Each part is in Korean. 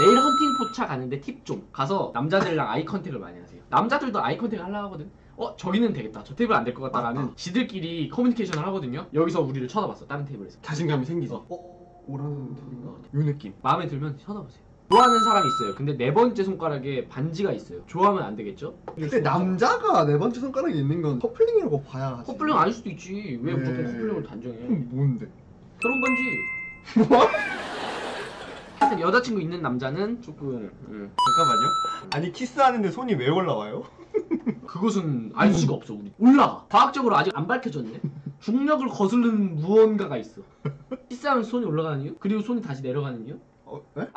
내일 헌팅 포차 가는데 팁 좀. 가서 남자들이랑 eye contact을 많이 하세요. 남자들도 eye contact 하려고 하거든. 어 저기는 되겠다. 저 테이블 안 될 것 같다라는 맞다. 지들끼리 커뮤니케이션을 하거든요. 여기서 우리를 쳐다봤어. 다른 테이블에서. 자신감이 생기지. 어. 어? 오라는 소리인가? 어. 요 느낌. 마음에 들면 쳐다보세요. 좋아하는 사람이 있어요. 근데 네 번째 손가락에 반지가 있어요. 좋아하면 안 되겠죠? 근데 남자가 네 번째 손가락에 있는 건 커플링이라고 봐야 하지. 커플링 아닐 수도 있지. 왜 무조건 네. 커플링을 단정해? 뭔데? 결혼 반지. 뭐? 하여튼 여자친구 있는 남자는 조금 음, 잠깐만요. 아니 키스하는데 손이 왜 올라와요? 그것은 알 수가 없어 우리 올라가 과학적으로 아직 안 밝혀졌네 중력을 거스르는 무언가가 있어 키스하면 손이 올라가는 이유 그리고 손이 다시 내려가는 이유 어? 네?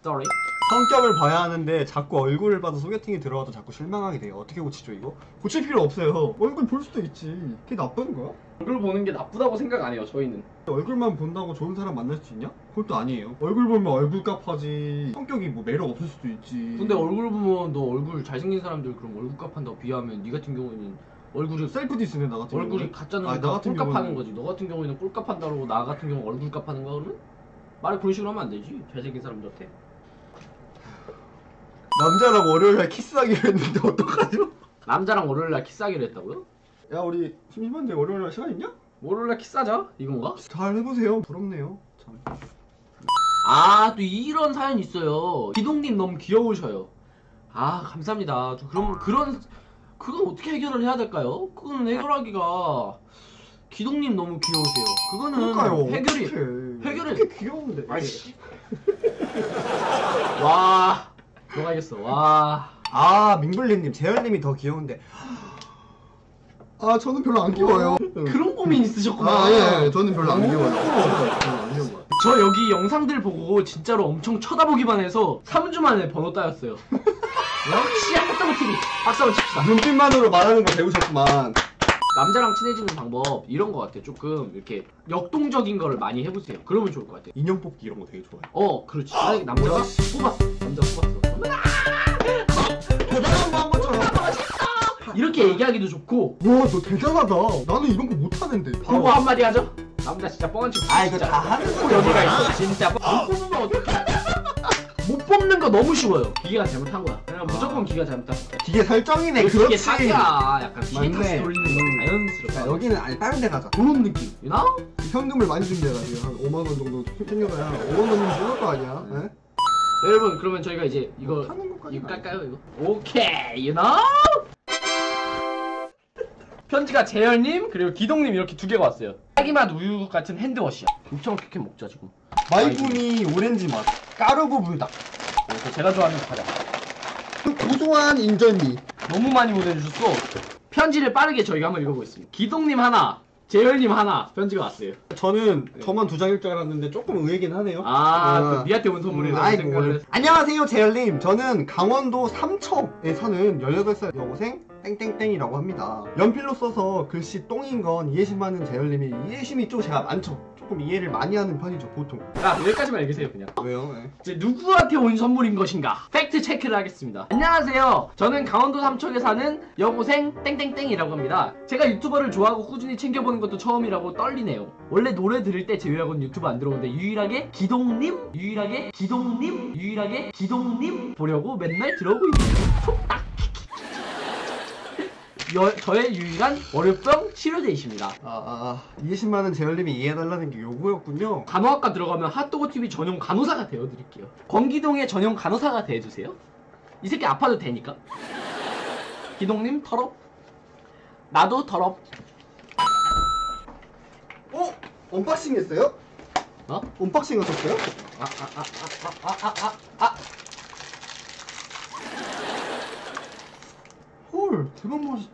sorry 성격을 봐야 하는데 자꾸 얼굴을 봐도 소개팅이 들어와도 자꾸 실망하게 돼요. 어떻게 고치죠 이거? 고칠 필요 없어요. 얼굴 볼 수도 있지. 그게 나쁜 거야? 얼굴 보는 게 나쁘다고 생각 안 해요 저희는 얼굴만 본다고 좋은 사람 만날 수 있냐? 그것도 아니에요. 얼굴 보면 얼굴값 하지. 성격이 뭐 매력 없을 수도 있지. 근데 얼굴 보면 너 얼굴 잘생긴 사람들 그럼 얼굴값 한다고 비하면 니 같은 경우에는 얼굴이 셀프 디스네 나 같은 얼굴이 경우는. 가짜는 아니, 거나 같은 꿀값 하는 경우는- 거지 너 같은 경우에는 꿀값 한다고 나 같은 경우 얼굴값 하는 거 그러면 말을 그런 식으로 하면 안 되지 잘생긴 사람들한테 남자랑 월요일날 키스하기로 했는데 어떡하죠? 남자랑 월요일날 키스하기로 했다고요? 야 우리 심심한데 월요일날 시간 있냐? 월요일날 키스하자 이건가? 잘 해보세요. 부럽네요. 참. 아, 또 이런 사연이 있어요. 기동님 너무 귀여우셔요. 아, 감사합니다. 저 그럼 그런 그건 어떻게 해결을 해야 될까요? 그건 해결하기가 기동님 너무 귀여우세요. 그거는 그러니까요. 해결이 어떡해. 해결이- 어떻게 귀여운데? 아이씨. 와, 이겼어. 와. 아 민블리님 재열님이 더 귀여운데 아 저는 별로 안 귀여워요 그런 고민 있으셨구나. 아 예, 예 저는 별로 안 귀여워요 별로 안 귀여워요 저 여기 영상들 보고 진짜로 엄청 쳐다보기만 해서 3주 만에 번호 따였어요. 역시 학사모 TV. 학사모 칩시다. 눈빛만으로 말하는 거 배우셨구만 남자랑 친해지는 방법 이런 거 같아. 조금 이렇게 역동적인 거를 많이 해보세요. 그러면 좋을 것 같아. 인형 뽑기 이런 거 되게 좋아요 어, 그렇지. 만약에 남자가 뽑았어. 남자 뽑았어. 대단한 마음처럼 이렇게 얘기하기도 좋고 와너 대단하다 나는 이런 거 못하는데 보고 한마디 하죠. 남자 진짜 뻥한 척. 아 이거 진짜. 다 하는 꼭 여기가 있어. 진짜 못 뽑으면 어떡해? 못 뽑는 거 너무 쉬워요. 기계가 잘못한 거야. 그냥 무조건 기계가 잘못한 거야. 기계 설정이네 그렇지 사기야. 약간 기계 맞네. 탓 돌리는 거 음. 자, 자연스럽다. 여기는 아니 다른 데 가자 그런 느낌. Know? 현금을 많이 준대가지고 한 5만 원 정도 챙겨가야 5만 원이면 좋을 거 아니야 예? 네, 여러분 그러면 저희가 이제 이거 하는 것까지 이거 깔까요 이거? 오케이, you know? 편지가 재열님 그리고 기동님 이렇게 두 개가 왔어요. 딸기맛 우유 같은 핸드워시야. 6,000원 먹자 지금. 마이구미 오렌지 맛 까르보 불닭 그래서 제가 좋아하는 과자. 고소한 인절미 너무 많이 보내주셨어. 편지를 빠르게 저희가 한번 읽어보겠습니다. 기동님 하나, 재열님 하나 편지가 왔어요. 저는 네. 저만 두 장일 줄 알았는데 조금 의외긴 하네요. 아, 아. 그 니한테 온 선물이라고 아이고. 생각을 했어. 안녕하세요, 재열님. 저는 강원도 삼척에 사는 18살 여고생 땡땡땡이라고 합니다. 연필로 써서 글씨 똥인 건 이해심 많은 재열님이 이해심이 좀 제가 많죠. 조금 이해를 많이 하는 편이죠, 보통. 자, 여기까지만 읽으세요 그냥. 왜요? 네. 이제 누구한테 온 선물인 것인가? 팩트 체크를 하겠습니다. 안녕하세요. 저는 강원도 삼척에 사는 여고생 땡땡땡이라고 합니다. 제가 유튜버를 좋아하고 꾸준히 챙겨보는 것도 처음이라고 떨리네요. 원래 노래 들을 때 제외하고는 유튜브 안 들어오는데 유일하게 기동님? 유일하게 기동님? 유일하게 기동님? 보려고 맨날 들어오고 있네요 여, 저의 유일한 월요병 치료제이십니다 아, 아, 아, 이해심 많은 재열님이 이해해달라는 게 요구였군요. 간호학과 들어가면 핫도그 TV 전용 간호사가 되어드릴게요. 권기동의 전용 간호사가 돼주세요. 이 새끼 아파도 되니까. 기동님 털업. 나도 털업. 어? 언박싱 했어요? 어? 언박싱 하셨어요? 아, 아, 아, 아, 아, 아, 아, 아. 대박 맛있어.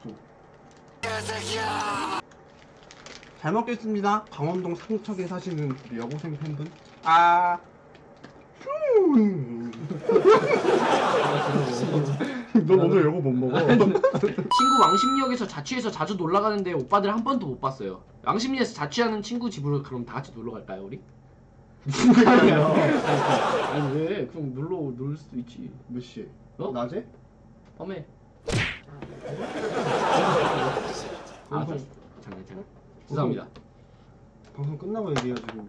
잘 먹겠습니다. 강원도 삼척에 사시는 우리 여고생 팬분. 아. 음. 넌 오늘 이거 못 먹어. 친구 왕십리역에서 자취해서 자주 놀러 가는데 오빠들 한 번도 못 봤어요. 왕십리에서 자취하는 친구 집으로 그럼 다 같이 놀러 갈까요, 우리? 아니 왜? 그럼 놀러 놀 수도 있지. 몇 시에? 어? 낮에? 밤에. 아, 저, 장난 장난. 죄송합니다. 방송 끝나고 얘기해가지고.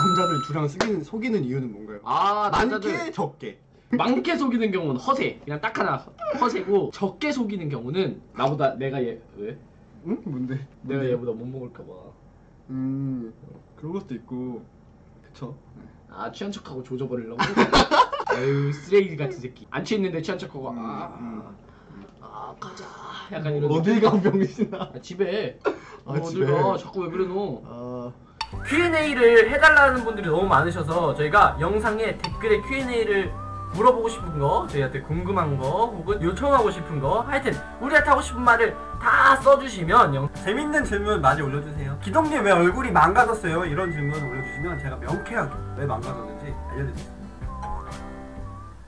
남자들 주량 쓰기는 속이는 이유는 뭔가요? 아 남자들 많게 적게. 많게 속이는 경우는 허세 그냥 딱 하나 허세고 적게 속이는 경우는 나보다 내가 얘 왜? 응? 뭔데? 내가 뭔데? 얘보다 못 먹을까봐 음 그런 것도 있고. 그쵸. 아 취한 척하고 조져버리려고? 아유 쓰레기 같은 새끼 안 취했는데 취한 척하고 음, 아, 음. 아 가자 약간 이런 어딜 가 병신아. 아, 집에 아, 어, 집에. 어딜 가 자꾸 왜 그래 너 아 Q&A를 해달라는 분들이 너무 많으셔서 저희가 영상에 댓글에 Q&A를 물어보고 싶은 거, 저희한테 궁금한 거, 혹은 요청하고 싶은 거, 하여튼 우리한테 하고 싶은 말을 다 써주시면 영... 재밌는 질문 많이 올려주세요. 기동님 왜 얼굴이 망가졌어요? 이런 질문 올려주시면 제가 명쾌하게 왜 망가졌는지 알려드리겠습니다.